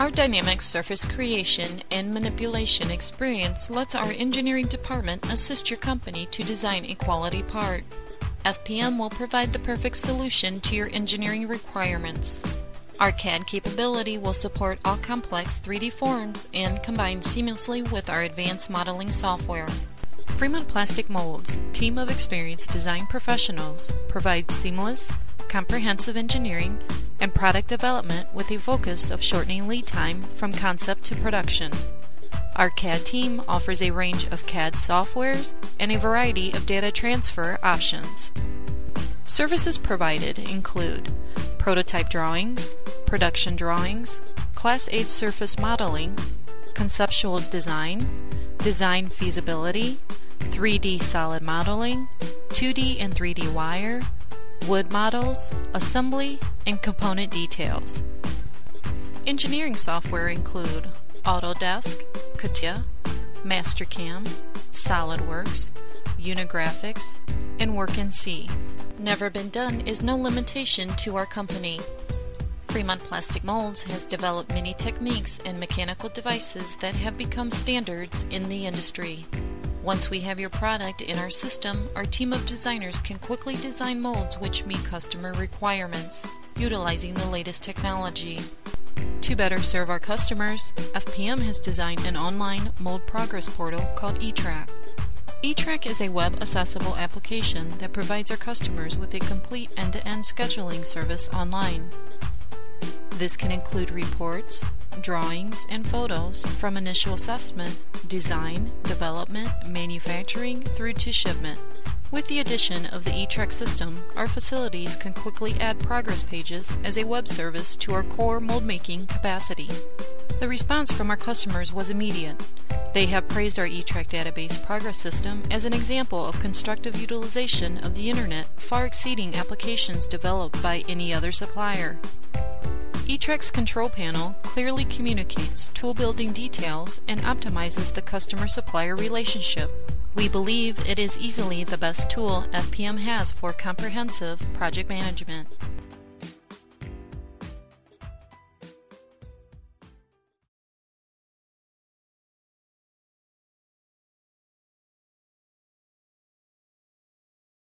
Our dynamic surface creation and manipulation experience lets our engineering department assist your company to design a quality part. FPM will provide the perfect solution to your engineering requirements. Our CAD capability will support all complex 3D forms and combine seamlessly with our advanced modeling software. Fremont Plastic Molds, team of experienced design professionals, provides seamless, comprehensive engineering and product development with a focus of shortening lead time from concept to production. Our CAD team offers a range of CAD softwares and a variety of data transfer options. Services provided include prototype drawings, production drawings, Class A surface modeling, conceptual design, design feasibility, 3D solid modeling, 2D and 3D wire, wood models, assembly, and component details. Engineering software include Autodesk, CATIA, Mastercam, SolidWorks, Unigraphics, and WorkNC. Never been done is no limitation to our company. Fremont Plastic Molds has developed many techniques and mechanical devices that have become standards in the industry. Once we have your product in our system, our team of designers can quickly design molds which meet customer requirements, utilizing the latest technology. To better serve our customers, FPM has designed an online mold progress portal called eTrack. eTrack is a web accessible application that provides our customers with a complete end to end scheduling service online. This can include reports, drawings, and photos from initial assessment, design, development, manufacturing, through to shipment. With the addition of the eTrack system, our facilities can quickly add progress pages as a web service to our core mold making capacity. The response from our customers was immediate. They have praised our eTrack database progress system as an example of constructive utilization of the Internet far exceeding applications developed by any other supplier eTrack's control panel clearly communicates tool building details and optimizes the customer supplier relationship. We believe it is easily the best tool FPM has for comprehensive project management.